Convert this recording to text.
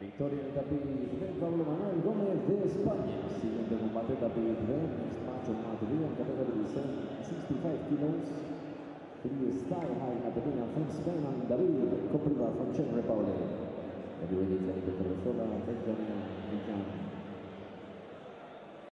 Victoria de David Pablo Manuel Gómez de España. Siguiente combate David next match of Madrid en category 65 kilos. Freestyle high Caterina from Spain and David Copriva from Czech Republic. Are you ready, Felipe